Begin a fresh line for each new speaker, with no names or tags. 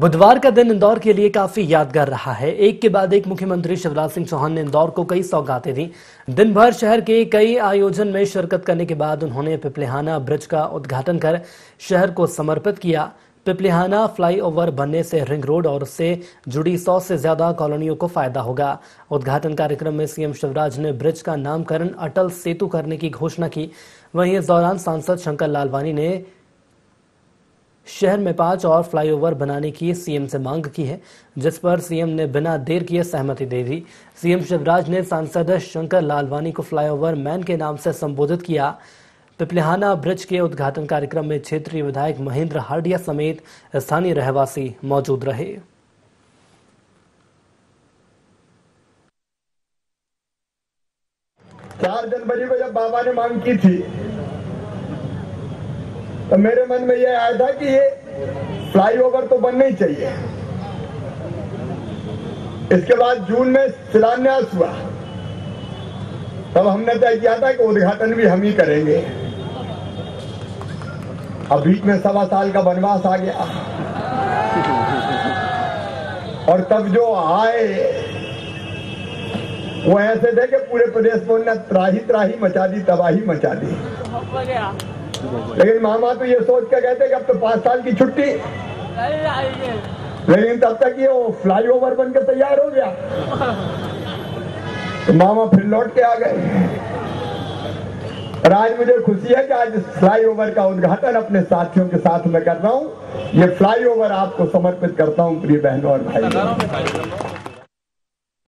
बुधवार का दिन इंदौर के लिए काफ़ी यादगार रहा है। एक के बाद एक मुख्यमंत्री शिवराज सिंह चौहान ने इंदौर को कई सौगातें दी। दिन भर शहर के कई आयोजन में शिरकत करने के बाद उन्होंने पिपलिहाना ब्रिज का उद्घाटन कर शहर को समर्पित किया। पिपलिहाना फ्लाईओवर बनने से रिंग रोड और उससे जुड़ी सौ से ज़्यादा कॉलोनियों को फ़ायदा होगा। उद्घाटन कार्यक्रम में सीएम शिवराज ने ब्रिज का नामकरण अटल सेतु करने की घोषणा की। वहीं इस दौरान सांसद शंकर लालवानी ने शहर में पाँच और फ्लाईओवर बनाने की सीएम से मांग की है, जिस पर सीएम ने बिना देर किए सहमति दे दी। सीएम शिवराज ने सांसद शंकर लालवानी को फ्लाईओवर मैन के नाम से संबोधित किया। पिपलिहाना ब्रिज के उद्घाटन कार्यक्रम में क्षेत्रीय विधायक महेंद्र हार्डिया समेत स्थानीय रहवासी मौजूद रहे।
चार जनवरी को जब बाबा ने मांग की थी तो मेरे मन में यह आया था कि ये फ्लाईओवर तो बनना ही चाहिए। इसके बाद जून में शिलान्यास हुआ। तब हमने तय किया था कि उद्घाटन भी हम ही करेंगे। अब बीच में सवा साल का वनवास आ गया। और तब जो आए, वो ऐसे थे कि पूरे प्रदेश में त्राही त्राही मचा दी, तबाही मचा दी। लेकिन मामा तो ये सोच के कहते कि अब तो पाँच साल की छुट्टी। लेकिन तब तक ये वो फ्लाईओवर बन के तैयार हो गया। तो मामा फिर लौट के आ गए। और आज मुझे खुशी है कि आज इस फ्लाईओवर का उद्घाटन अपने साथियों के साथ में कर रहा हूँ। ये फ्लाईओवर आपको समर्पित करता हूँ, प्रिय बहनों और भाई